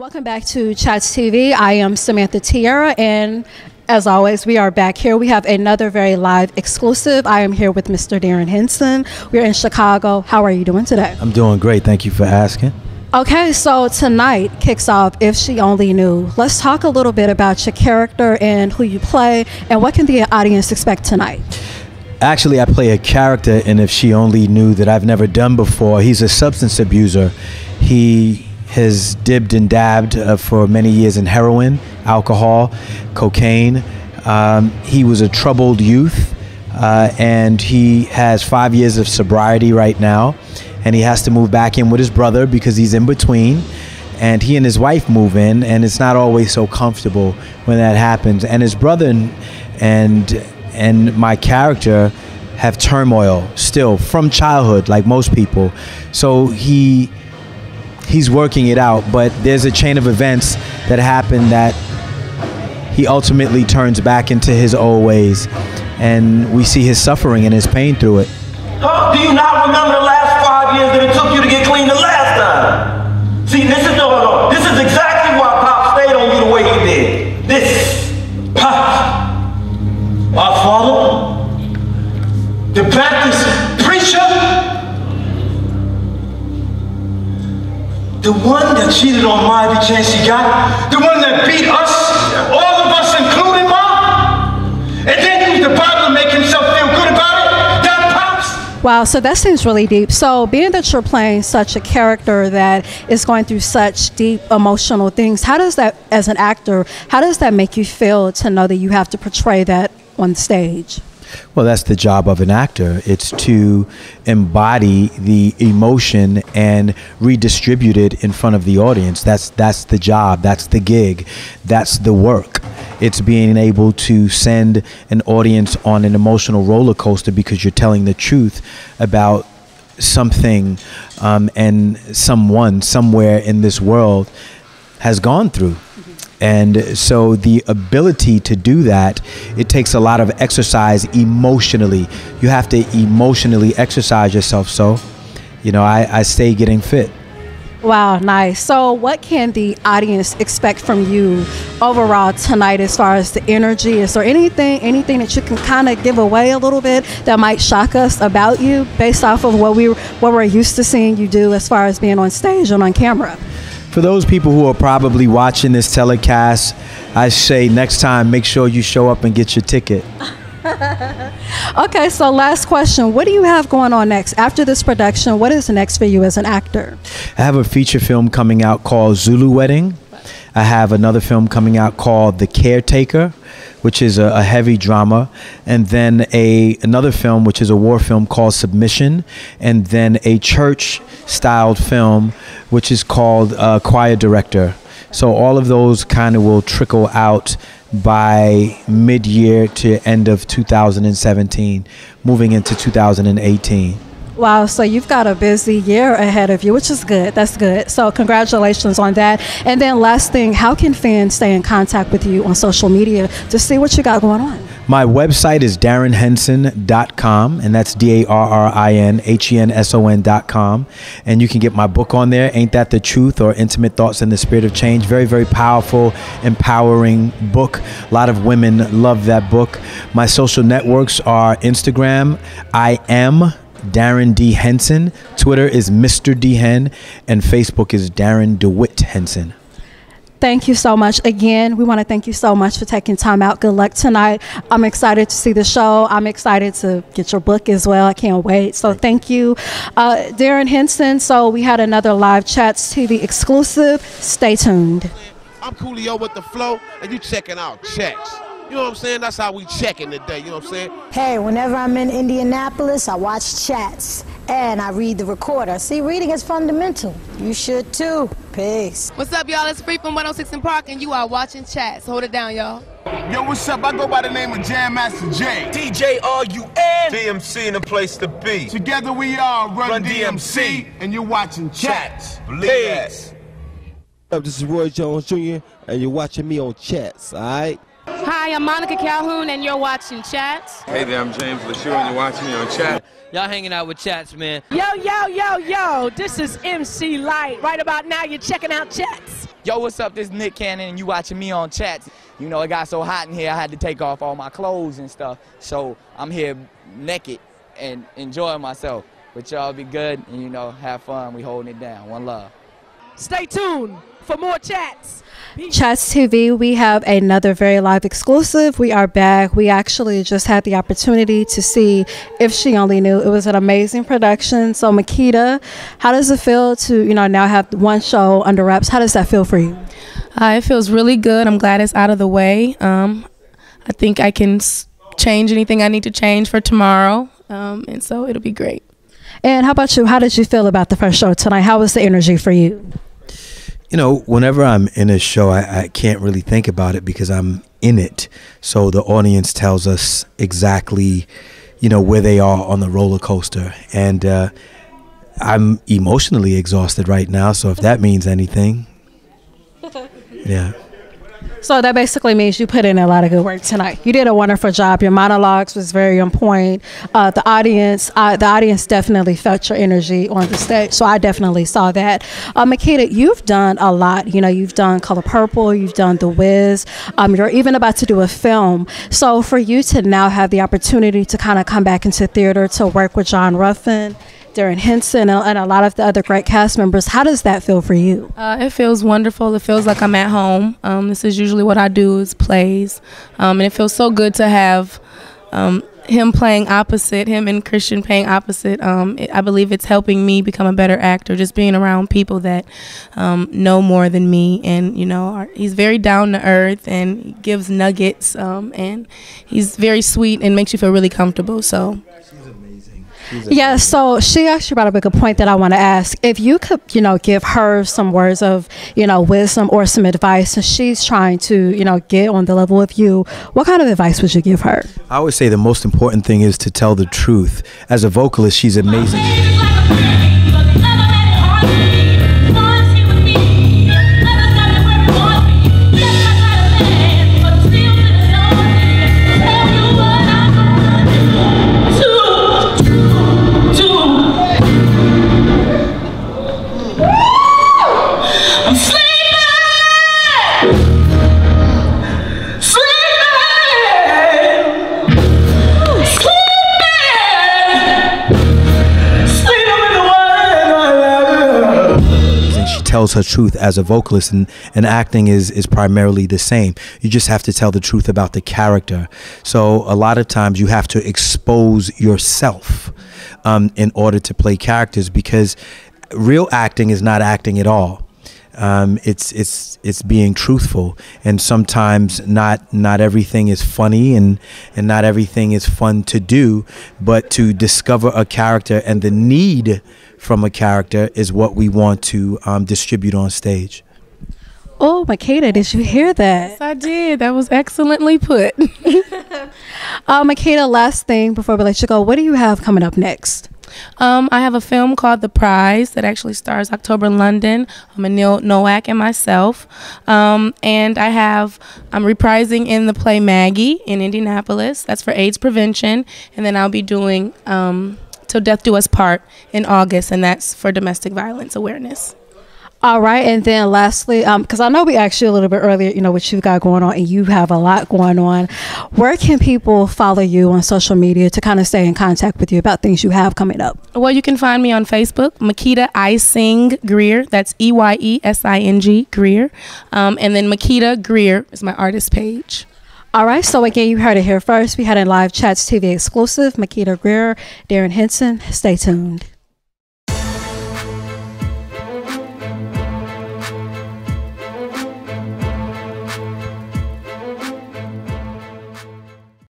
Welcome back to Chats TV. I am Samantha Tierra, and as always, we are back here. We have another very live exclusive. I am here with Mr. Darrin Henson. We're in Chicago. How are you doing today? I'm doing great. Thank you for asking. Okay, so tonight kicks off If She Only Knew. Let's talk a little bit about your character and who you play, and what can the audience expect tonight? Actually, I play a character in If She Only Knew that I've never done before. He's a substance abuser. He has dibbed and dabbed uh, for many years in heroin, alcohol, cocaine. Um, he was a troubled youth, uh, and he has five years of sobriety right now, and he has to move back in with his brother because he's in between. And he and his wife move in, and it's not always so comfortable when that happens. And his brother and and, and my character have turmoil still from childhood, like most people. So he he's working it out. But there's a chain of events that happen that he ultimately turns back into his old ways, and we see his suffering and his pain through it. Do you not remember the one that cheated on Ma every chance she got, the one that beat us, all of us, including Mom, and then used the Bible to make himself feel good about it. That Pops. Wow, so that seems really deep. So, being that you're playing such a character that is going through such deep emotional things, how does that, as an actor, how does that make you feel to know that you have to portray that on stage? Well, that's the job of an actor. It's to embody the emotion and redistribute it in front of the audience. That's that's the job. That's the gig. That's the work. It's being able to send an audience on an emotional roller coaster because you're telling the truth about something um, and someone somewhere in this world has gone through. And so the ability to do that, it takes a lot of exercise emotionally. You have to emotionally exercise yourself. So, you know, I, I stay getting fit. Wow, nice. So, what can the audience expect from you overall tonight as far as the energy? Is there anything anything that you can kind of give away a little bit that might shock us about you based off of what we what we're used to seeing you do as far as being on stage and on camera? For those people who are probably watching this telecast, I say next time make sure you show up and get your ticket. okay, so last question. What do you have going on next? After this production, what is next for you as an actor? I have a feature film coming out called Zulu Wedding. I have another film coming out called The Caretaker, which is a, a, heavy drama, and then a another film which is a war film called Submission, and then a church-styled film which is called uh, Choir Director. So all of those kind of will trickle out by mid-year to end of 2017, moving into 2018. Wow, so you've got a busy year ahead of you, which is good. That's good. So, congratulations on that. And then, last thing, how can fans stay in contact with you on social media to see what you got going on? My website is darrinhenson.com, and that's D A R R I N H E N S O N.com. And you can get my book on there, Ain't That the Truth or Intimate Thoughts in the Spirit of Change. Very, very powerful, empowering book. A lot of women love that book. My social networks are Instagram, I am Darrin D. Henson. Twitter is Mr. D. Hen, and Facebook is Darrin DeWitt Henson. Thank you so much. Again, we want to thank you so much for taking time out. Good luck tonight. I'm excited to see the show. I'm excited to get your book as well. I can't wait. So thank you, uh, Darrin Henson. So we had another live chats TV exclusive. Stay tuned. I'm Coolio with the flow, and you checking out checks. You know what I'm saying? That's how we checking today. You know what I'm saying? Hey, whenever I'm in Indianapolis, I watch chats and I read the recorder. See, reading is fundamental. You should too. Peace. What's up, y'all? It's Free from 106 and Park, and you are watching chats. Hold it down, y'all. Yo, what's up? I go by the name of Jam Master Jay. DJ R-U-N. DMC in the place to be. Together we are Run, Run DMC, DMC, and you're watching chats. Believe that. Up, this is Roy Jones Jr., and you're watching me on chats, all right? Hi, I'm Monica Calhoun, and you're watching Chats. Hey there, I'm James Lesure, and you're watching me on Chat. Y'all hanging out with Chats, man. Yo, yo, yo, yo, this is MC Lyte. Right about now, you're checking out Chats. Yo, what's up? This is Nick Cannon, and you watching me on chats. You know, it got so hot in here, I had to take off all my clothes and stuff. So I'm here naked and enjoying myself. But y'all be good and, you know, have fun. We holding it down. One love. Stay tuned for more chats. Chats TV, we have another very live exclusive. We are back. We actually just had the opportunity to see If She Only Knew. It was an amazing production. So, Makeda, how does it feel to, you know, now have one show under wraps? How does that feel for you? Uh, it feels really good. I'm glad it's out of the way. Um, I think I can s- change anything I need to change for tomorrow. Um, and so it'll be great. And how about you? How did you feel about the first show tonight? How was the energy for you? You know, whenever I'm in a show, I, I can't really think about it because I'm in it. So the audience tells us exactly, you know, where they are on the roller coaster. And uh, I'm emotionally exhausted right now. So if that means anything, yeah. So that basically means you put in a lot of good work tonight. You did a wonderful job. Your monologues was very on point. Uh, the audience, uh, the audience definitely felt your energy on the stage. So I definitely saw that. Uh, Makeda, you've done a lot. You know, you've done Color Purple, you've done The Wiz. Um, you're even about to do a film. So for you to now have the opportunity to kind of come back into theater to work with John Ruffin. Darrin Henson and a lot of the other great cast members. How does that feel for you? Uh, it feels wonderful. It feels like I'm at home. Um, this is usually what I do is plays, um, and it feels so good to have um, him playing opposite him and Christian playing opposite. Um, it, I believe it's helping me become a better actor. Just being around people that um, know more than me, and you know, are, he's very down to earth and gives nuggets, um, and he's very sweet and makes you feel really comfortable. So. Yeah, so she actually brought up a good point that I want to ask. If you could, you know, give her some words of, you know, wisdom or some advice, and she's trying to, you know, get on the level of you, what kind of advice would you give her? I always say the most important thing is to tell the truth. As a vocalist, she's amazing. Tells her truth as a vocalist and, and acting is, is primarily the same. You just have to tell the truth about the character. So a lot of times you have to expose yourself um, in order to play characters because real acting is not acting at all um, it's it's it's being truthful, and sometimes not not everything is funny, and and not everything is fun to do. But to discover a character and the need from a character is what we want to um, distribute on stage. Oh, Makeda, did you hear that? Yes, I did. That was excellently put. uh, Makeda, last thing before we let you go, what do you have coming up next? Um, I have a film called The Prize that actually stars October London. I'm Nowak and myself. Um, and I have, I'm reprising in the play Maggie in Indianapolis. That's for AIDS prevention. And then I'll be doing um, Till Death Do Us Part in August, and that's for domestic violence awareness. All right, and then lastly, because I know we asked you a little bit earlier, you know, what you've got going on, and you have a lot going on. Where can people follow you on social media to kind of stay in contact with you about things you have coming up? Well, you can find me on Facebook, Makeda Eyesing Grier. That's E Y E S I N G Grier. Um, and then Makeda Grier is my artist page. All right, so again, you heard it here first. We had a live Chats TV exclusive, Makeda Grier, Darrin Henson. Stay tuned.